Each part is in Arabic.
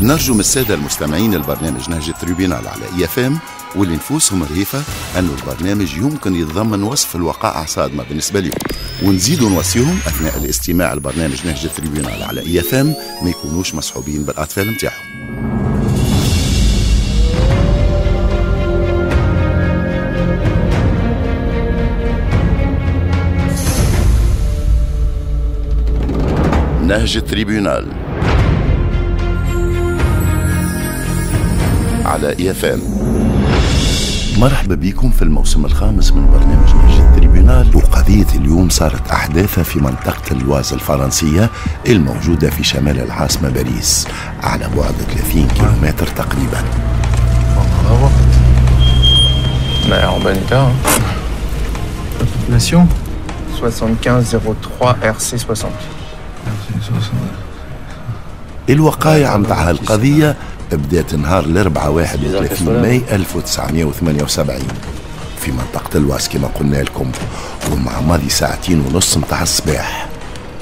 نرجو من السادة المستمعين البرنامج نهج ال Tribunal على IFM واللي نفوسهم رهيفة أنه البرنامج يمكن يتضمن وصف الوقائع صادمة بالنسبة لهم. ونزيدوا نوصيهم أثناء الاستماع لبرنامج نهج ال Tribunal على IFM ما يكونوش مصحوبين بالأطفال متاعهم نهج ال Tribunal. على IFM مرحبا بكم في الموسم الخامس من برنامج نهج ال Tribunal وقضية اليوم صارت أحداثها في منطقة الواز الفرنسية الموجودة في شمال العاصمة باريس على بعد 30 كيلومتر تقريبا. Population 7503 RC 60. الوقائع متاع هالقضية بدات نهار الأربعاء 31 ماي 1978 في منطقة الواز كما قلنا لكم ومع ماضي ساعتين ونص متاع الصباح.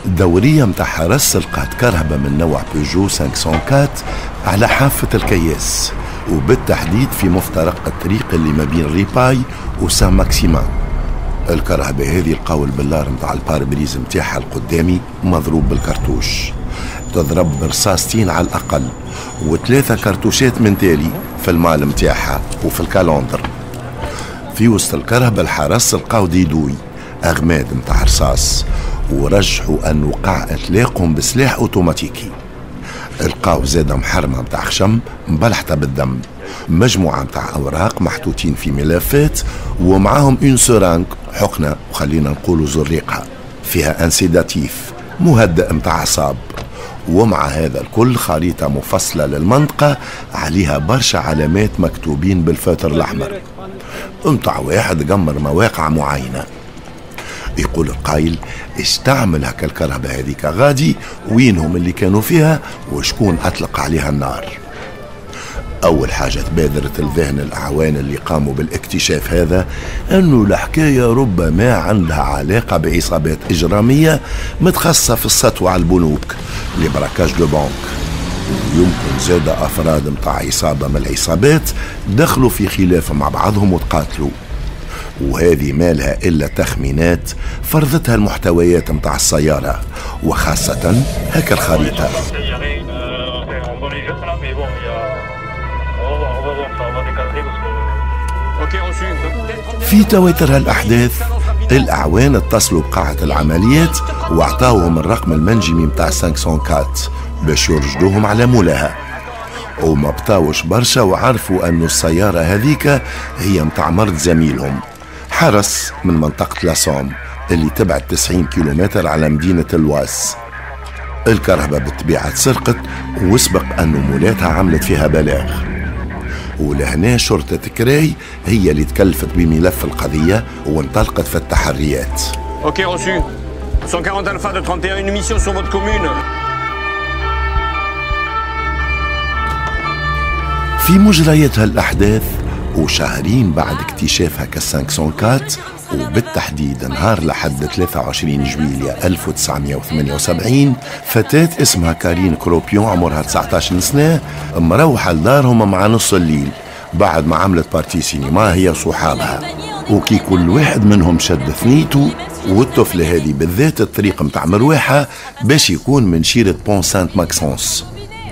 الدورية متاع حرس لقات كرهبة من نوع بيجو 504 على حافة الكياس. وبالتحديد في مفترق الطريق اللي ما بين ريباي وسان ماكسيمان. الكرهبة هذه لقاو البلار متاع ال pare-brise متاعها القدامي مضروب بالكرتوش. تضرب برصاصتين على الأقل وثلاثة كرتوشات من تالي في ال malle متاعها وفي ال calandre. في وسط الكرهبة الحرس لقاو ديدوي أغماد متاع رصاص ورجحوا أن وقع إطلاقهم بسلاح أوتوماتيكي. لقاو زادة محرمة متاع خشم مبلحتة بالدم. مجموعة متاع أوراق محطوطين في ملفات ومعاهم une seringue حقنة وخلينا نقولوا زريقة. فيها un sédatif مهدئ متاع أعصاب. ومع هذا الكل خريطة مفصلة للمنطقة عليها برشا علامات مكتوبين بال feutre الأحمر. متاع واحد قمر مواقع معينة. يقول القايل استعمل هكا الكرهبة هذيك غادي وينهم اللي كانوا فيها وشكون أطلق عليها النار. أول حاجة تبادرت الذهن الأعوان اللي قاموا بالاكتشاف هذا أنه الحكاية ربما عندها علاقة بعصابات إجرامية متخصصة في السطو على البنوك لبراكاج دو بانك. يمكن زاد أفراد متاع عصابة من العصابات دخلوا في خلاف مع بعضهم وتقاتلوا. وهذه مالها إلا تخمينات فرضتها المحتويات متاع السيارة وخاصة هكا الخريطة في تواتر هالأحداث الأعوان اتصلوا بقاعة العمليات واعطاوهم الرقم المنجمي متاع 504 باش يرشدوهم على مولاها. وما بطاوش برشا وعرفوا أن السيارة هذيك هي متاع مرض زميلهم. حرس من منطقة لاسوم اللي تبعد 90 كيلومتر على مدينة الواس. الكرهبة بالطبيعة تسرقت وسبق أن مولاتها عملت فيها بلاغ. ولهنا شرطة كراي هي اللي تكلفت بملف القضية وانطلقت في التحريات Ok, reçu. 140 Alpha de 31, une mission sur votre commune. في مجريات هالأحداث وشهرين بعد اكتشافها كال cinq cent quatre وبالتحديد نهار لحد 23 جويلية 1978 فتاة اسمها كارين كروبيون عمرها 19 سنة مروحة لدارهم مع نص الليل بعد ما عملت partie سينما هي وصحابها. وكي كل واحد منهم شد ثنيته والطفلة هذه بالذات الطريق متاع مروحة باش يكون من شيرة بون سانت ماكسونس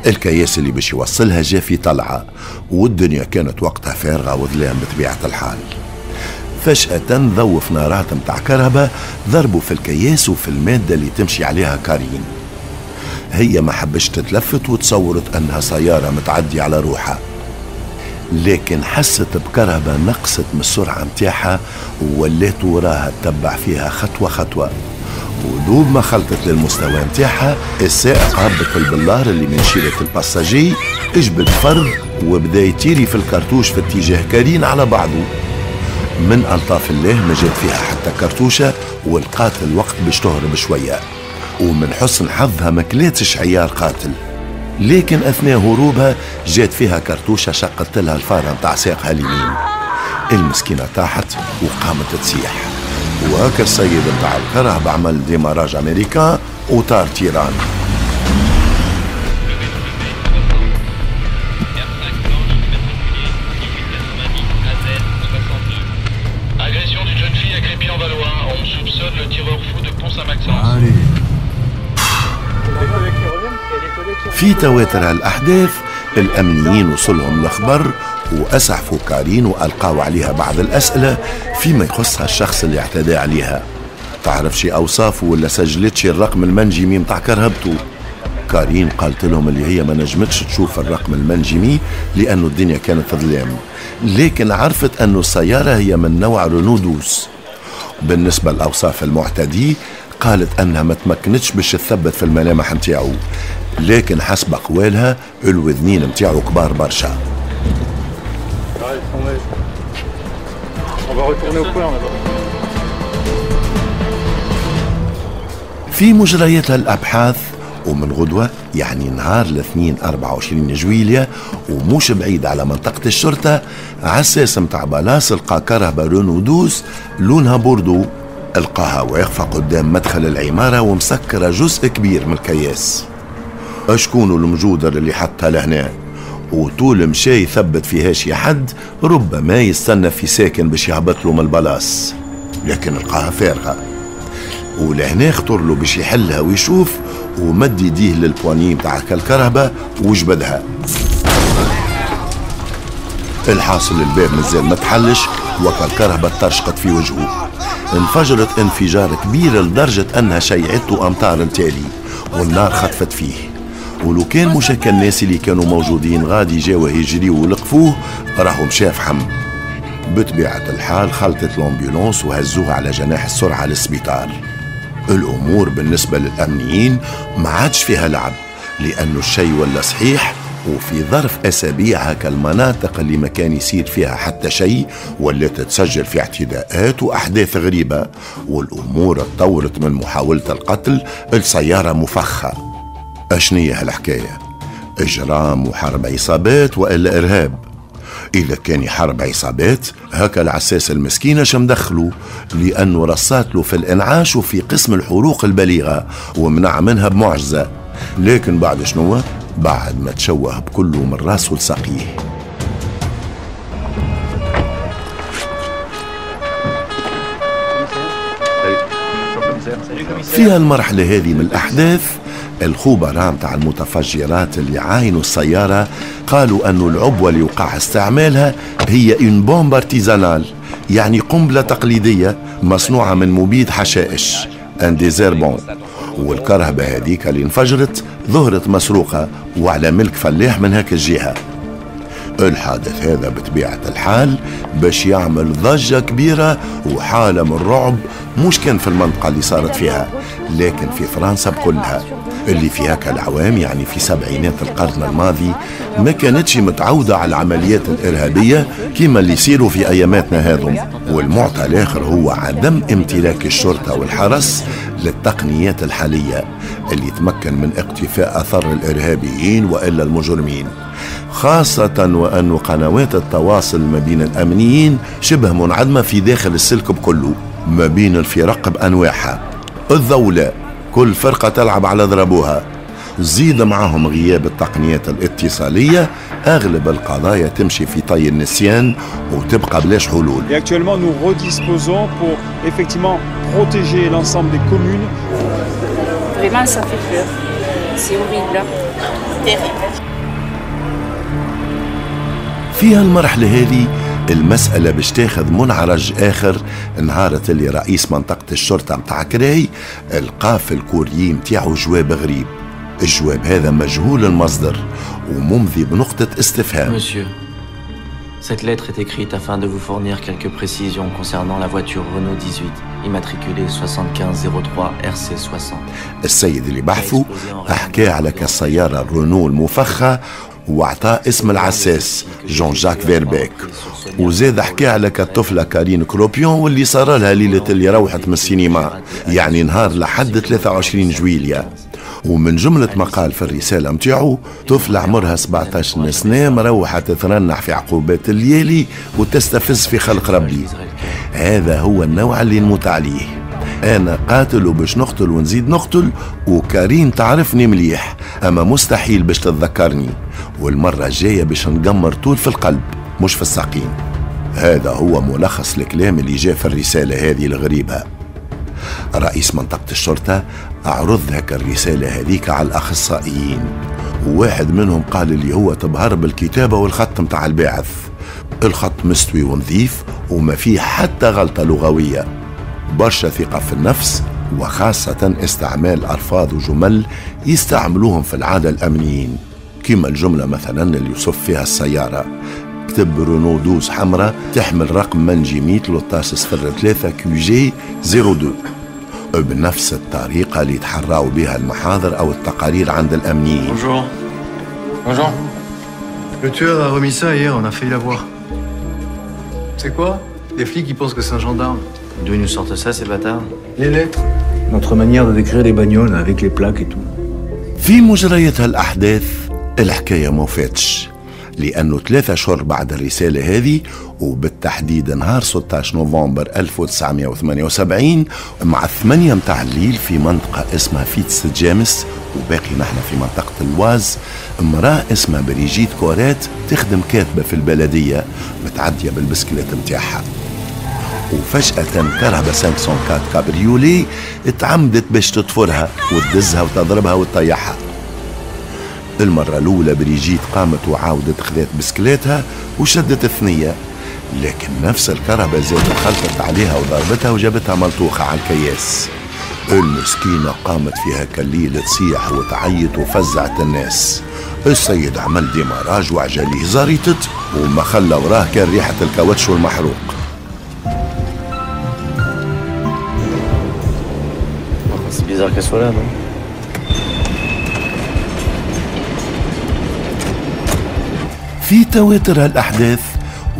الكياس اللي باش يوصلها جا في طلعة والدنيا كانت وقتها فارغة وظلام بطبيعة الحال. فجأة ذوف نارات متاع كهرباء ضربوا في الكياس وفي المادة اللي تمشي عليها كارين. هي ما حبش تتلفت وتصورت أنها سيارة متعدي على روحها. لكن حست بكرهبة نقصت من السرعة متاعها وولات وراها تتبع فيها خطوة خطوة. ودوب ما خلطت للمستوى متاعها السائق هبط البلار اللي من شيرة ال passager إجبد فرد وبدا يطيري في الكرتوش في اتجاه كارين على بعضه. من ألطاف الله ما جات فيها حتى كرتوشة ولقات الوقت باش تهرب شوية ومن حسن حظها ما كلاتش عيار قاتل. لكن أثناء هروبها جات فيها كرتوشة شقت لها الفارة متاع ساقها اليمين المسكينة طاحت وقامت تصيح وهكا السيد متاع الكره بعمل ديماراج أمريكان وطار تيران. في تواتر هالأحداث الأمنيين وصلهم الخبر وأسعفوا كارين وألقاوا عليها بعض الأسئلة فيما يخص الشخص اللي اعتدى عليها. تعرف شي أوصافه ولا سجلت شي الرقم المنجمي متاع كرهبته كارين قالت لهم اللي هي ما نجمتش تشوف الرقم المنجمي لأنه الدنيا كانت ظلام. لكن عرفت أنه السيارة هي من نوع رونو دوس بالنسبة لأوصاف المعتدي قالت أنها ما تمكنتش باش تثبت في الملامح نتاعو. لكن حسب أقوالها الوذنين نتاعو كبار برشا. في مجريات الأبحاث ومن غدوة يعني نهار الاثنين 24 جويلية ومش بعيد على منطقة الشرطة عساس متاع place لقى كرهبة Renault douze لونها بوردو لقاها واقفة قدام مدخل العمارة ومسكرة جزء كبير من الكياس. أشكون المجودر اللي حطها لهنا. وطول مشى يثبت فيها شي حد ربما يستنى في ساكن باش يهبط له من البلاص. لكن لقاها فارغة. ولهنا خطر له باش يحلها ويشوف ومد يديه للبواني متاع الكهرباء وجبدها. الحاصل الباب مازال ما تحلش وكالكهرباء ترشقت في وجهه. انفجرت انفجار كبير لدرجة أنها شيعته أمطار التالي والنار خطفت فيه. ولو كان مش الناس اللي كانوا موجودين غادي جاوا يجريوا ولقفوه راهم شاف حم. بطبيعة الحال خلطت الأمبولانس وهزوه على جناح السرعة للسبيطار الأمور بالنسبة للأمنيين ما عادش فيها لعب لأنه الشيء ولا صحيح وفي ظرف أسابيع هكا المناطق اللي ما كان يصير فيها حتى شيء ولات تسجل في اعتداءات وأحداث غريبة والأمور تطورت من محاولة القتل لسيارة مفخة. أشنية هالحكاية. إجرام وحرب عصابات وإلا إرهاب. إذا كان يحارب عصابات هكا العساس المسكينة شمدخلو لأنه رصات له في الإنعاش وفي قسم الحروق البليغة ومنع منها بمعجزة. لكن بعد شنو؟ بعد ما تشوه بكله من راسه لساقيه. في المرحلة هذه من الأحداث الخبراء متاع المتفجرات اللي عاينوا السيارة قالوا أن العبوة اللي وقع استعمالها هي une bombe artisanale يعني قنبلة تقليدية مصنوعة من مبيد حشائش un désherbant والكرهبة هذيك اللي انفجرت ظهرت مسروقة وعلى ملك فلاح من هاك الجهة. الحادث هذا بطبيعة الحال باش يعمل ضجة كبيرة وحالة من الرعب مش كان في المنطقة اللي صارت فيها لكن في فرنسا بكلها. اللي في هكا العوام يعني في سبعينات القرن الماضي ما كانتش متعودة على العمليات الإرهابية كما اللي يصيروا في أياماتنا هذم والمعطى الآخر هو عدم امتلاك الشرطة والحرس للتقنيات الحالية اللي تمكن من اقتفاء أثر الإرهابيين وإلا المجرمين. خاصة وأن قنوات التواصل ما بين الأمنيين شبه منعدمة في داخل السلك بكله ما بين الفرق بأنواعها. الذولاء كل فرقة تلعب على ضربوها زيد معهم غياب التقنيات الاتصالية أغلب القضايا تمشي في طي النسيان وتبقى بلاش حلول. Actuellement, nous redisposons pour effectivement protéger l'ensemble des communes. Vraiment, ça fait peur. C'est horrible. Terrible. في هالمرحلة هذه المسألة باش تاخذ منعرج آخر نهارة اللي رئيس منطقة الشرطة متاع كراي لقى في الكوريي متاعو جواب غريب. الجواب هذا مجهول المصدر وممضي بنقطة استفهام. Monsieur, cette lettre est écrite afin de vous fournir quelques précisions concernant la voiture Renault 18, immatriculée 7503 RC60. السيد اللي بحثه حكى على كالسيارة الرونو المفخة واعطاه اسم العساس جون جاك فيربيك. وزاد حكى على كالطفلة كارين كروبيون واللي صار لها ليلة اللي روحت من السينما يعني نهار لحد 23 جويليا ومن جملة ما قال في الرسالة متاعو طفلة عمرها 17 سنة مروحة تترنح في عقابات الليالي وتستفز في خلق ربي. هذا هو النوع اللي نموت عليه. أنا قاتل وباش نقتل ونزيد نقتل وكريم تعرفني مليح أما مستحيل باش تتذكرني. والمرة الجاية باش نقمر طول في القلب مش في الساقين. هذا هو ملخص الكلام اللي جاء في الرسالة هذه الغريبة. رئيس منطقة الشرطة أعرض هك الرسالة هذيك على الأخصائيين. وواحد منهم قال لي هو تبهر بالكتابة والخط متاع الباعث الخط مستوي ونظيف وما فيه حتى غلطة لغوية. برشا ثقة في النفس وخاصة استعمال ألفاظ وجمل يستعملوهم في العادة الأمنيين. كما الجملة مثلا اللي يوصف فيها السيارة كتب Renault douze حمراء تحمل رقم منجمي ميت 13 صفر 3 QG 02 بنفس الطريقة اللي يتحراوا بها المحاضر أو التقارير عند الأمنيين Bonjour. Bonjour. Le tueur a remis ça hier, on a failli l'avoir. C'est quoi Des flics qui pensent que c'est un gendarme. D'où ils nous sortent ça, ces bâtards Les lettres. Notre manière de décrire les bagnoles avec les plaques et tout. في مجريات الأحداث الحكاية ما فاتش. لأنه ثلاثة أشهر بعد الرسالة هذه وبالتحديد نهار 16 نوفمبر 1978 مع الثمانية متاع الليل في منطقة اسمها فيتس جامس وباقي نحن في منطقة الواز. امرأة اسمها بريجيت كورات تخدم كاتبة في البلدية متعدية بالبسكليت متاعها وفجأة كرهبة 504 كابريولي اتعمدت باش تطفرها وتدزها وتضربها وتطيحها. المرة الأولى بريجيت قامت وعاودت خذت بسكليتها وشدت الثنية لكن نفس الكرهبة زادت خلطت عليها وضربتها وجابتها ملطوخة على الكياس. المسكينة قامت في هكا الليل تصيح وتعيط وفزعت الناس. السيد عمل ديماراج وعجليه زريتت وما خلى وراه كان ريحة الكاوتش والمحروق. C'est bizarre qu'elle soit là, non? في تواتر هالأحداث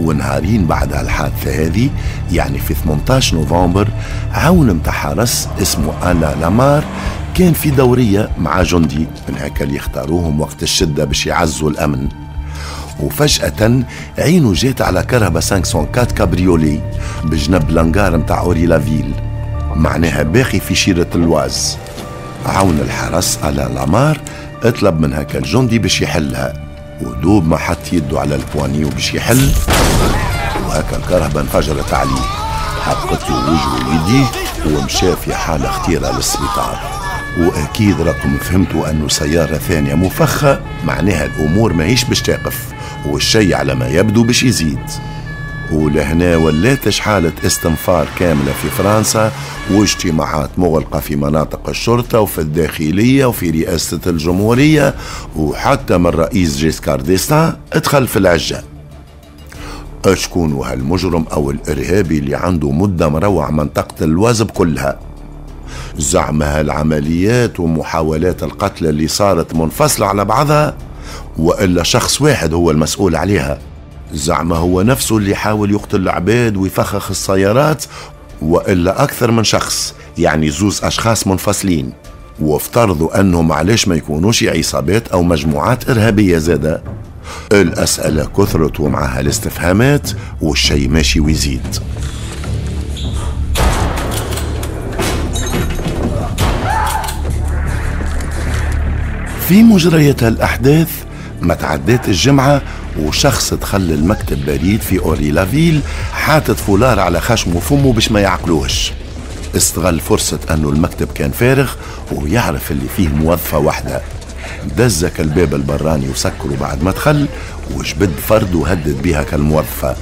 ونهارين بعد هالحادثة هذه يعني في 18 نوفمبر عون متاع حرس اسمه أنا لامار كان في دورية مع جندي من هكا اللي يختاروهم وقت الشدة باش يعزوا الأمن. وفجأة عينه جات على كرهبة 504 كابريولي بجنب la gare متاع أوري لافيل. معناها باقي في شيرة الواز. عون الحرس على لامار اطلب من هكا الجندي باش يحلها. ودوب ما حط يده على ال poignée وباش يحل. وهكا الكرهبة انفجرت عليه حرقت له وجهه ويديه ومشى في حالة خطيرة للسبيطار. وأكيد راكم فهمتوا أنه سيارة ثانية مفخة معناها الأمور ماهيش باش تقف. والشي على ما يبدو باش يزيد. ولهنا ولات حالة استنفار كاملة في فرنسا واجتماعات مغلقة في مناطق الشرطة وفي الداخلية وفي رئاسة الجمهورية وحتى من رئيس جيسكار ديستان ادخل في العجة. شكون هالمجرم أو الإرهابي اللي عنده مدة مروع منطقة الوازب كلها؟ زعم هالعمليات ومحاولات القتل اللي صارت منفصلة على بعضها وإلا شخص واحد هو المسؤول عليها. زعما هو نفسه اللي حاول يقتل العباد ويفخخ السيارات وإلا أكثر من شخص يعني زوز أشخاص منفصلين. وافترضوا أنهم علاش ما يكونوش عصابات أو مجموعات إرهابية زادة. الأسئلة كثرت ومعها الاستفهامات والشي ماشي ويزيد. في مجريات الأحداث ما تعدات الجمعة وشخص دخل المكتب بريد في أوري لافيل حاطط فولار على خشمه وفمه باش ما يعقلوهش استغل فرصة أنه المكتب كان فارغ ويعرف اللي فيه موظفة واحدة. دزك الباب البراني وسكره بعد ما دخل وجبد فرد وهدد بيها كالموظفة.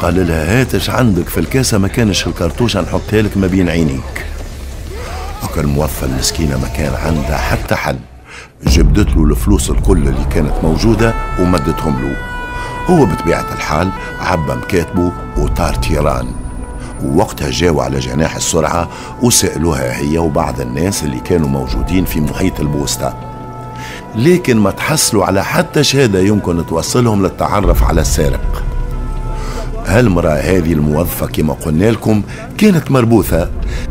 قال لها هاتش عندك في الكاسة ما كانش الكرتوشة نحطها لك ما بين عينيك. وكان الموظفة المسكينة ما كان عندها حتى حل. جبدت له الفلوس الكل اللي كانت موجودة ومدتهم له. هو بطبيعة الحال عبى مكاتبه وطار تيران. ووقتها جاوا على جناح السرعة وسألوها هي وبعض الناس اللي كانوا موجودين في محيط البوسطة. لكن ما تحصلوا على حتى شهادة يمكن توصلهم للتعرف على السارق. هالمرأة هذه الموظفة كما قلنا لكم كانت مربوثة؟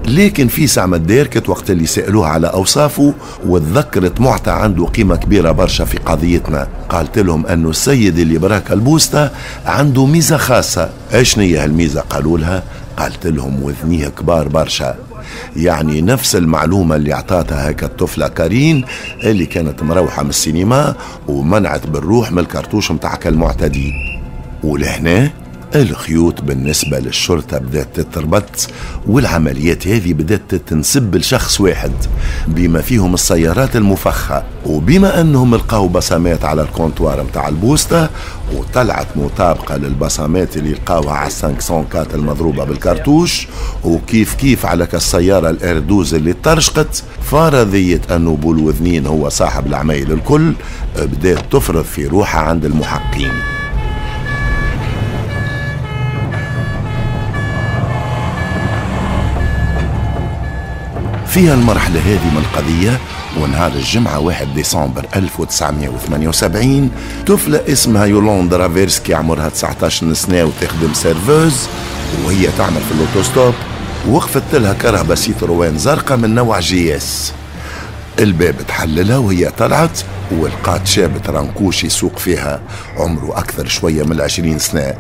لكن في ساعة داركت وقت اللي سألوها على أوصافه وتذكرت معطى عنده قيمة كبيرة برشا في قضيتنا. قالت لهم أنه السيد اللي براك البوسطة عنده ميزة خاصة. هي هالميزة قالوا لها؟ قالت لهم وذنية كبار برشا. يعني نفس المعلومة اللي أعطاتها هكا الطفلة كارين اللي كانت مروحة من السينما ومنعت بالروح من الكرتوش متاعك المعتدي. ولهنا الخيوط بالنسبة للشرطة بدأت تتربط والعمليات هذه بدأت تنسب لشخص واحد. بما فيهم السيارات المفخة وبما أنهم لقاو بصمات على الكونتوار متاع البوسطة وطلعت مطابقة للبصمات اللي لقاوها على 504 المضروبة بالكرتوش وكيف كيف على كالسيارة ال R12 اللي ترشقت فرضية أنه بولوذنين هو صاحب العمايل الكل بدأت تفرض في روحها عند المحققين فيها المرحلة هذه من القضية ونهار الجمعة 1 ديسمبر 1978 طفلة اسمها يولوند رافيرسكي عمرها 19 سنة وتخدم serveuse وهي تعمل في ال autostop وقفت لها كرهبة سيتروين زرقاء من نوع GS. الباب تحللها وهي طلعت ولقات شاب ترانكوش يسوق فيها عمره أكثر شوية من 20 سنة.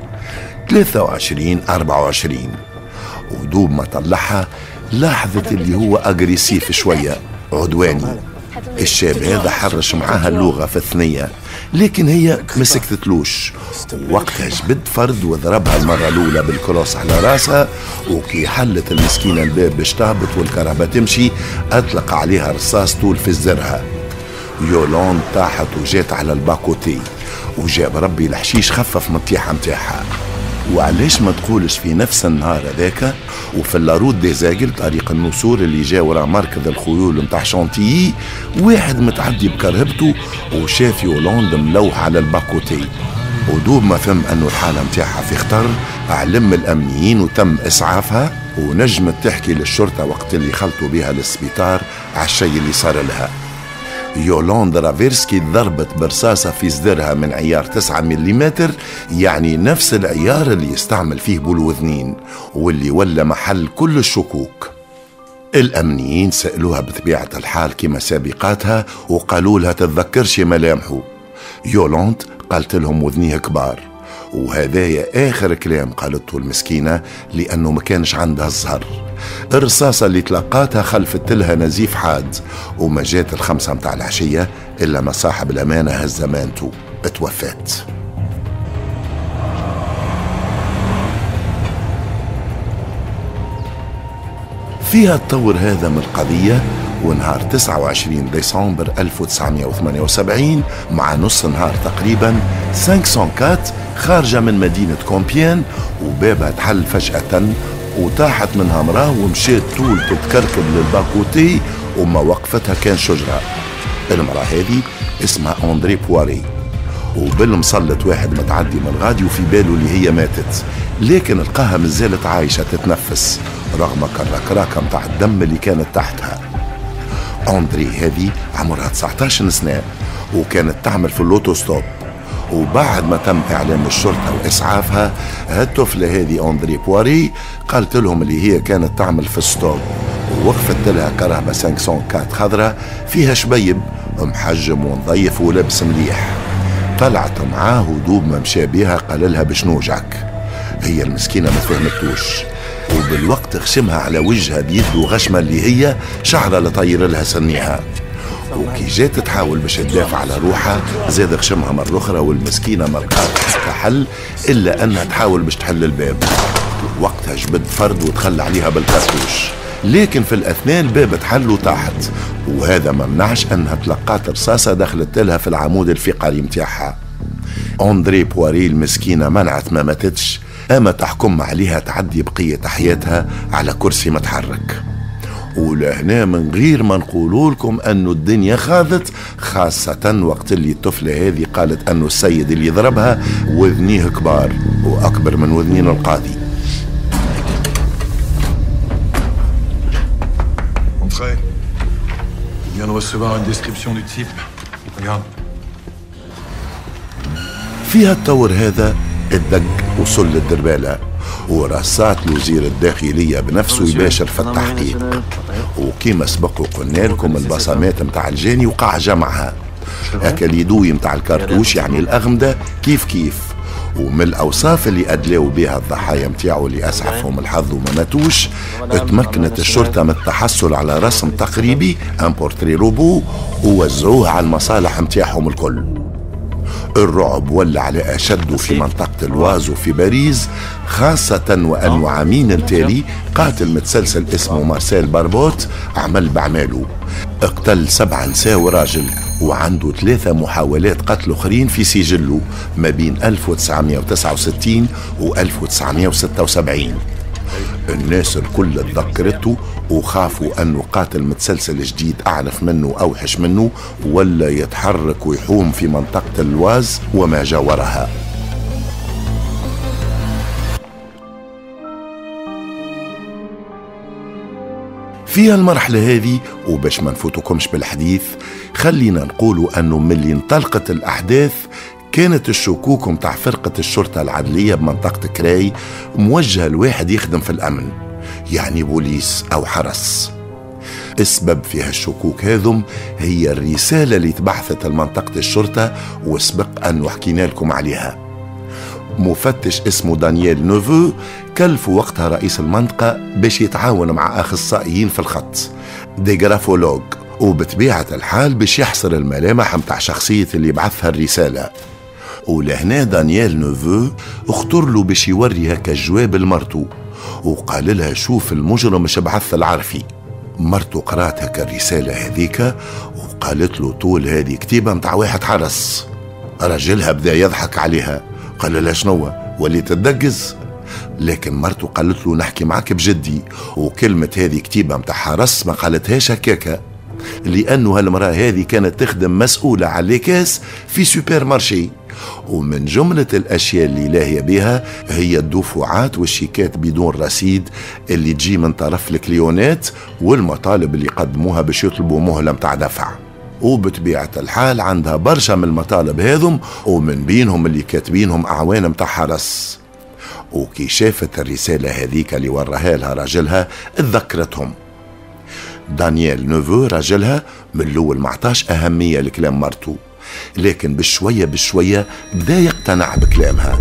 23 24 ودوب ما طلعها لاحظت اللي هو agressif شوية عدواني. الشاب هذا حرش معاها اللغة في الثنية لكن هي ما سكتتلوش وقتها جبد فرد وضربها المرة الأولى بال crosse على راسها وكي حلت المسكينة الباب باش تهبط والكرهبة تمشي أطلق عليها رصاص طول في صدرها. يولون طاحت وجات على ال bas-côté وجاب ربي الحشيش خفف من الطيحة متاعها وعلاش ما تقولش في نفس النهار هذاك وفي la route des aigles طريق النسور اللي جا ورا مركز الخيول نتاع شانتيي واحد متعدي بكرهبته وشاف يولوند ملوح على ال bas-côté. ودوب ما فهم أنه الحالة متاعها في خطر علم الأمنيين وتم إسعافها ونجمت تحكي للشرطة وقت اللي خلطوا بها للسبيطار على الشيء اللي صار لها. يولوند رافيرسكي ضربت برصاصة في صدرها من عيار 9 ملم يعني نفس العيار اللي يستعمل فيه بولوذنين واللي ولا محل كل الشكوك. الأمنيين سألوها بطبيعة الحال كما سابقاتها وقالوا لها تتذكرش ملامحه يولوند قالت لهم وذنيه كبار. وهذايا آخر كلام قالته المسكينة لأنه ما كانش عندها الزهر. الرصاصة اللي تلقاتها خلفت لها نزيف حاد وما جات الخمسة متاع العشية إلا ما صاحب الأمانة هز أمانته اتوفات فيها التطور هذا من القضية ونهار 29 ديسمبر 1978 مع نص نهار تقريبا 504 خارجة من مدينة كومبيان وبابها تحل فجأة وطاحت منها مراه ومشيت طول تتكركب لل bas-côté وما وقفتها كان شجرة. المراه هذه اسمها أندري بواري. وبالمسلط واحد متعدي من الغادي وفي باله اللي هي ماتت. لكن لقاها مازالت عايشة تتنفس رغم كراكراكة متاع الدم اللي كانت تحتها. أندري هذه عمرها 19 سنة وكانت تعمل في l'autostop وبعد ما تم إعلام الشرطة وإسعافها هالطفلة هذه أندري بواري قالت لهم اللي هي كانت تعمل في stop ووقفت لها كرهبة 504 خضرة فيها شبيب محجم ونظيف ولبس مليح. طلعت معاه ودوب ما مشى بيها قال لها باش نوجعك. هي المسكينة ما فهمتوش. وبالوقت خشمها على وجهها بيده غشمة اللي هي شعرة لطير لها سنيها. وكي جات تحاول باش تدافع على روحها زاد خشمها مرة أخرى والمسكينة ما لقات حتى حل إلا أنها تحاول باش تحل الباب. وقتها جبد فرد وتخلى عليها بالكرتوش لكن في الأثناء الباب تحل وطاحت. وهذا ما منعش أنها تلقات رصاصة دخلت لها في العمود الفقري متاعها. أندري بواري المسكينة منعت ما ماتتش. أما تحكم عليها تعدي بقية حياتها على كرسي متحرك. ولهنا من غير ما نقول لكم انه الدنيا خاضت خاصة وقت اللي الطفلة هذه قالت أنه السيد اللي ضربها وذنيه كبار وأكبر من وذنين القاضي Entrez. Je viens de recevoir une description du type. Regarde. فيها التطور هذا الدق وصل للدربالة ورصات وزير الداخلية بنفسه يباشر في التحقيق. وكيما سبق وقلنا لكم البصمات متاع الجاني وقع جمعها. هكا اليدوي متاع الكرتوش يعني الأغمدة كيف كيف. ومن الأوصاف اللي أدلاو بها الضحايا متاعو اللي أسعفهم الحظ وما ماتوش تمكنت الشرطة من التحصل على رسم تقريبي un portrait-robot ووزعوه على المصالح متاعهم الكل. الرعب ولا على أشد في منطقة الواز وفي باريس خاصة وأنه عامين التالي قاتل متسلسل اسمه مارسيل باربوت عمل بعماله اقتل سبع نساء وراجل وعنده ثلاثة محاولات قتل أخرين في سجله ما بين 1969 و 1976 الناس الكل تذكرته وخافوا أنه قاتل متسلسل جديد أعنف منه أوحش منه ولا يتحرك ويحوم في منطقة الواز وما جاورها في المرحلة هذه وباش ما نفوتكمش بالحديث خلينا نقولوا أنه ملي انطلقت الأحداث كانت الشكوك متاع فرقة الشرطة العدلية بمنطقة كراي موجهة لواحد يخدم في الأمن يعني بوليس أو حرس. السبب في هالشكوك هذم هي الرسالة اللي تبعثت لمنطقة الشرطة وسبق أن حكينا لكم عليها. مفتش اسمه دانييل نوفو كلف وقتها رئيس المنطقة باش يتعاون مع أخصائيين في الخط. des graphologues وبطبيعة الحال باش يحصر الملامح متاع شخصية اللي بعثها الرسالة. ولهنا دانييل نوفو اختار له باش يوري هكا الجواب لمرته وقال لها شوف المجرم مش بعث العرفي. مرته قرات هكا الرسالة هذيك وقالت له طول هذه كتيبة متاع واحد حرس. رجلها بدأ يضحك عليها. قال لها شنو وليت تدقز؟ لكن مرته قالت له نحكي معك بجدي وكلمة هذه كتيبة متاع حرس ما قالتهاش هكاكا لأنه هالمرأة هذه كانت تخدم مسؤولة على ال caisse في supermarché. ومن جملة الأشياء اللي لاهية بها هي الدفعات والشيكات بدون رصيد اللي تجي من طرف الكليونات والمطالب اللي قدموها باش يطلبوا مهلة متاع دفع. وبطبيعة الحال عندها برشا من المطالب هذم ومن بينهم اللي كاتبينهم أعوان متاع حرس. وكي شافت الرسالة هذيك اللي وراها لها راجلها تذكرتهم دانييل نوفو راجلها من الأول ما عطاش أهمية لكلام مرته لكن بشوية بشوية بدا يقتنع بكلامها.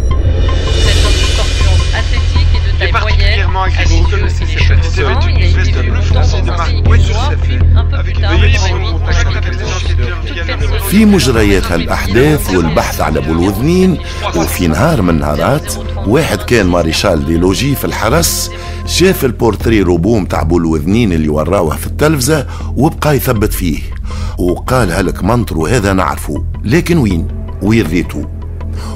في مجريات هالأحداث والبحث على بولوذنين وفي نهار من نهارات واحد كان maréchal des logis في الحرس شاف ال portrait-robot متاع بولوذنين اللي وراوه في التلفزة وبقى يثبت فيه. وقال هلك منطرو هذا نعرفه لكن وين؟ وين ريتو؟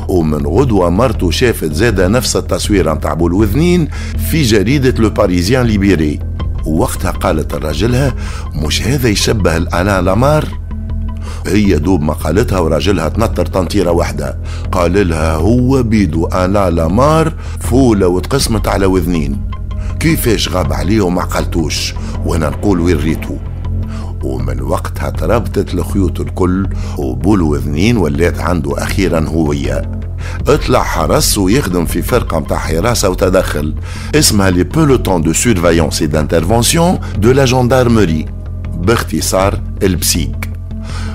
ومن غدوة مرته شافت زادة نفس التصوير متاع بولوذنين في جريدة Le Parisien libéré. ووقتها قالت لراجلها مش هذا يشبه الألان لامار؟ هي دوب ما قالتها وراجلها تنطر تنطيرة واحدة. قال لها هو بيدو أنا لامار فولة وتقسمت على وذنين. كيفاش غاب عليه وما قالتوش؟ وأنا نقول وين ريتو؟ ومن وقتها تربطت الخيوط الكل وبول وذنين ولات عنده أخيرا هوية اطلع حرس ويخدم في فرقة متاع حراسة وتدخل اسمها le peloton de surveillance et d'intervention de la gendarmerie باختصار البسيك.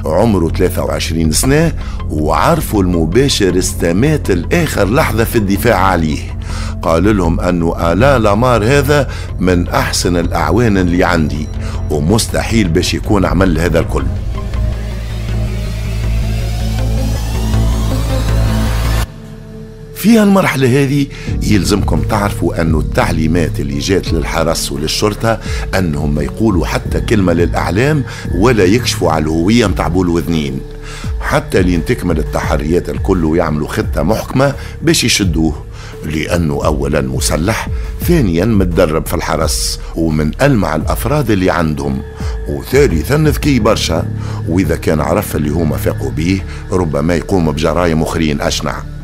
عمره 23 سنة وعرفوا المباشر استمات الآخر لحظة في الدفاع عليه. قال لهم أنه آلا لامار هذا من أحسن الأعوان اللي عندي ومستحيل باش يكون عمل هذا الكل. في المرحلة هذه يلزمكم تعرفوا أن التعليمات اللي جات للحرس وللشرطة أنهم ما يقولوا حتى كلمة للأعلام ولا يكشفوا على الهوية متاع وذنين. حتى لين تكمل التحريات الكل ويعملوا خطة محكمة باش يشدوه لأنه أولا مسلح ثانيا متدرب في الحرس ومن ألمع الأفراد اللي عندهم وثالثا ذكي برشا وإذا كان عرف اللي هما فاقوا به ربما يقوم بجرائم أخرين أشنع.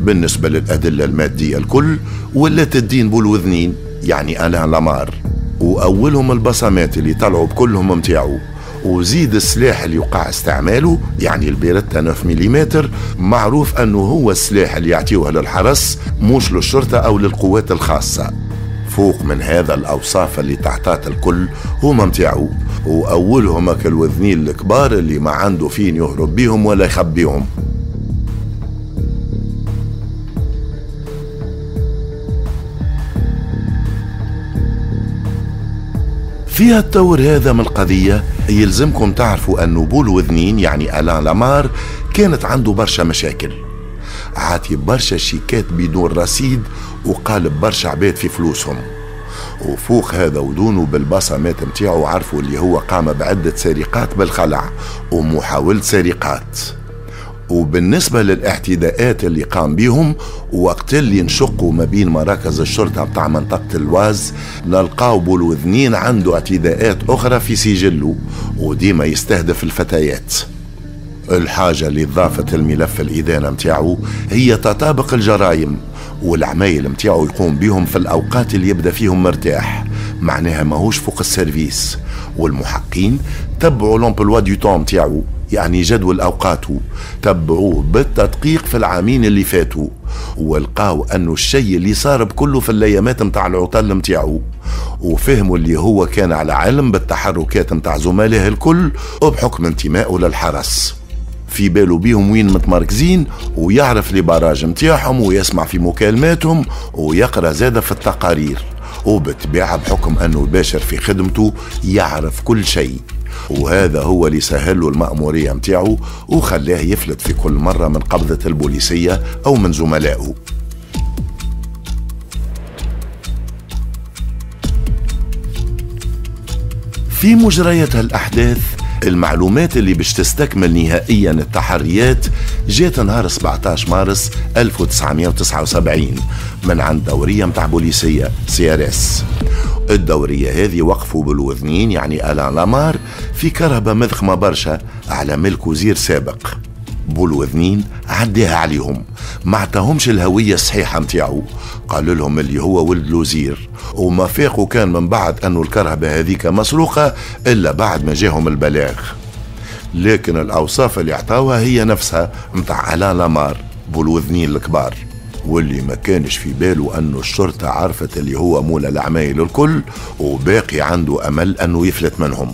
بالنسبة للأدلة المادية الكل ولات الدين بولوذنين يعني ألان لامار. وأولهم البصمات اللي طلعوا بكلهم متاعو. وزيد السلاح اللي يقع استعماله يعني البيرتا 9 ملم معروف أنه هو السلاح اللي يعطيوه للحرس مش للشرطة أو للقوات الخاصة. فوق من هذا الأوصاف اللي تعطات الكل هما متاعو. وأولهم الوذنين الكبار اللي ما عنده فين يهرب بيهم ولا يخبيهم. فيها التور هذا من القضية يلزمكم تعرفوا أن بول وذنين يعني ألان لامار كانت عنده برشا مشاكل. عاتي برشا شيكات بدون رصيد وقالب برشا عباد في فلوسهم. وفوق هذا ودونه بالبصمات متاعو عرفوا اللي هو قام بعدة سرقات بالخلع ومحاولة سرقات. وبالنسبة للاعتداءات اللي قام بيهم وقت اللي نشقوا ما بين مراكز الشرطة بتاع منطقة الواز نلقاو بولوذنين عنده اعتداءات أخرى في سجله وديما يستهدف الفتيات. الحاجة اللي ضافت الملف الإدانة متاعو هي تطابق الجرائم والعمايل متاعو يقوم بهم في الأوقات اللي يبدأ فيهم مرتاح معناها ماهوش فوق ال service. والمحقين تبعوا l'emploi du temps متاعو يعني جدول أوقاته تبعوه بالتدقيق في العامين اللي فاتوا ولقاو أنه الشيء اللي صار بكله في الأيامات متاع العطل متاعو وفهموا اللي هو كان على علم بالتحركات متاع زملائه الكل وبحكم انتمائه للحرس. في باله بيهم وين متمركزين ويعرف لي باراج متاعهم ويسمع في مكالماتهم ويقرأ زاده في التقارير. وبالطبيعة بحكم أنه باشر في خدمته يعرف كل شيء. وهذا هو اللي سهل له المأمورية متاعه وخلاه يفلت في كل مرة من قبضة البوليسية أو من زملائه. في مجريات الأحداث المعلومات اللي باش تستكمل نهائيا التحريات جات نهار 17 مارس 1979 من عند دورية متاع بوليسية CRS. الدورية هذه وقفوا بالوذنين يعني ألان لامار في كرهبة مذخمة برشا على ملك وزير سابق. بولوذنين عديها عليهم. ما عطاهمش الهوية الصحيحة متاعو. قال لهم اللي هو ولد الوزير. وما فاقوا كان من بعد أنه الكرهبة هذيك مسروقة إلا بعد ما جاهم البلاغ. لكن الأوصاف اللي عطاوها هي نفسها متاع علان لامار بولوذنين الكبار. واللي ما كانش في باله أنه الشرطة عرفت اللي هو مولى العمايل الكل وباقي عنده أمل أنه يفلت منهم.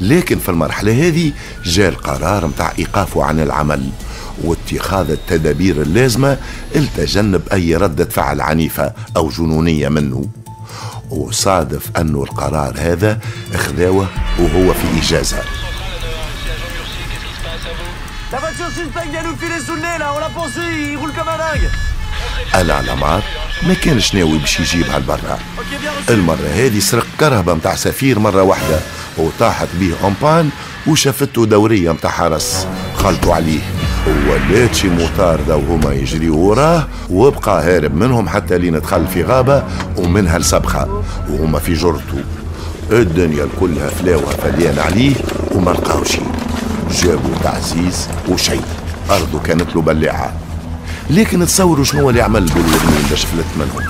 لكن في المرحلة هذه جاء القرار متاع إيقافه عن العمل واتخاذ التدابير اللازمة لتجنب أي ردة فعل عنيفة أو جنونية منه. وصادف أنه القرار هذا إخذاوه وهو في إجازة. لامار ما كانش ناوي باش يجيبها لبرا. المرة هذه سرق كرهبة متاع سفير مرة واحدة. وطاحت بيه أمبان وشافته دورية متاع حرس خلطوا عليه. ولات شي موطاردة وهما يجريوا وراه وبقى هارب منهم حتى لين دخل في غابة ومنها لسبخة وهما في جرته. الدنيا كلها فلاوها فليان عليه وما لقاو شي جابوا تعزيز وشيء. أرضه كانت له بلاعة لكن تصوروا شنو اللي عمل بالورمين باش فلت منهم.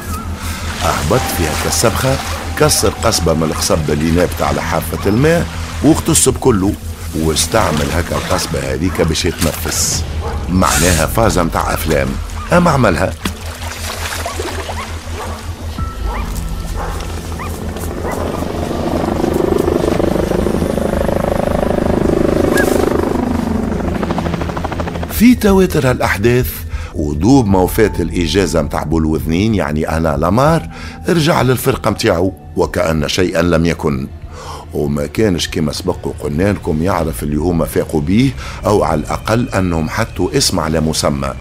أهبط في هكا السبخة كسر قصبة من القصب اللي نابتة على حافة الماء واغتص بكله واستعمل هكا القصبة هذيك باش يتنفس. معناها فازة متاع أفلام. أما عملها؟ في تواتر الأحداث ودوب ما وفات الإجازة متاع بولوذنين يعني أنا لامار رجع للفرقة متاعو وكأن شيئا لم يكن. وما كانش كما سبق وقلنا لكم يعرف اللي هما فاقوا بيه أو على الأقل أنهم حطوا اسم على مسمى.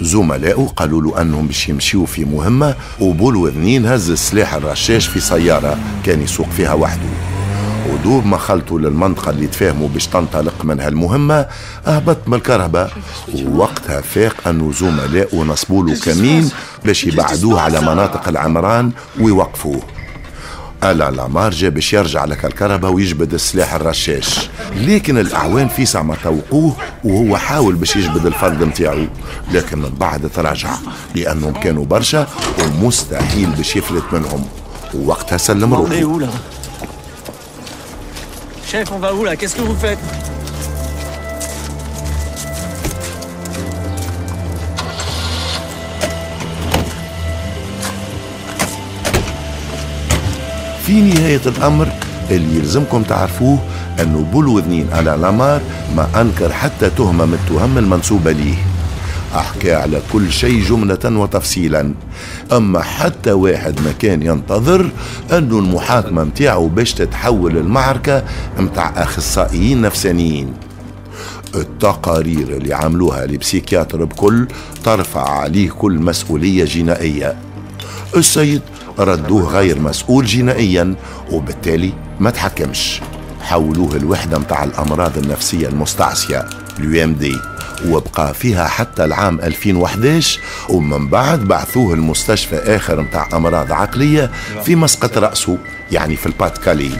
زملائه قالوا له أنهم باش يمشيوا في مهمة وبولوذنين هز السلاح الرشاش في سيارة كان يسوق فيها وحده. ودوب ما خلطوا للمنطقة اللي تفاهموا باش تنطلق منها المهمة أهبط من الكرهبة ووقتها فاق أنه زملائه نصبوا له كمين باش يبعدوه على مناطق العمران ويوقفوه. ألا لامار جا باش يرجع لك الكرهبة ويجبد السلاح الرشاش. لكن الأعوان في ما توقوه وهو حاول باش يجبد الفرد متاعو لكن من بعد تراجع لأنهم كانوا برشا ومستحيل باش يفلت منهم. ووقتها سلم روحه. Chef, on va où là? Qu'est-ce que vous faites? في نهاية الأمر اللي يلزمكم تعرفوه أنه بولوذنين على لامار ما أنكر حتى تهمة من التهم المنسوبة ليه. أحكى على كل شيء جملة وتفصيلا. أما حتى واحد ما كان ينتظر أنه المحاكمة متاعه باش تتحول المعركة متاع أخصائيين نفسانيين. التقارير اللي عملوها البسيكياتر بكل ترفع عليه كل مسؤولية جنائية. السيد ردوه غير مسؤول جنائيا وبالتالي ما تحكمش. حولوه الوحدة متاع الأمراض النفسية المستعصية اليو إم دي. وبقى فيها حتى العام 2011 ومن بعد بعثوه المستشفى آخر متاع أمراض عقلية في مسقط رأسه يعني في البات كالي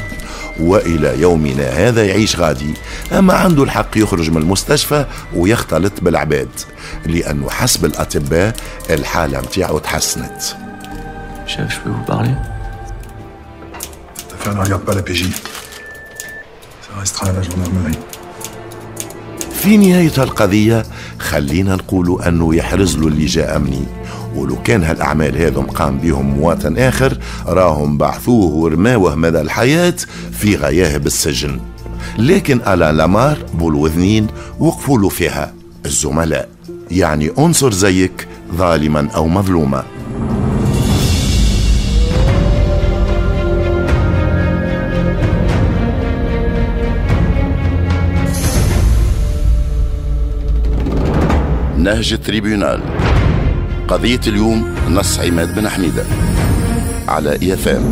وإلى يومنا هذا يعيش غادي أما عنده الحق يخرج من المستشفى ويختلط بالعباد لأنه حسب الأطباء الحالة متاعه تحسنت Chef, je peux vous parler Cette affaire ne regarde pas la PJ. Ça restera à la gendarmerie. في نهاية القضية خلينا نقولوا أنه يحرز له اللي جاء أمني ولو كان هالأعمال هذم قام بهم مواطن آخر راهم بعثوه ورماوه مدى الحياة في غياهب السجن. لكن ألا لامار بولوذنين وقفوا له فيها. الزملاء يعني انصر زيك ظالما أو مظلوما. نهج تريبيونال قضية اليوم نص عماد بن حميدة على إيفام.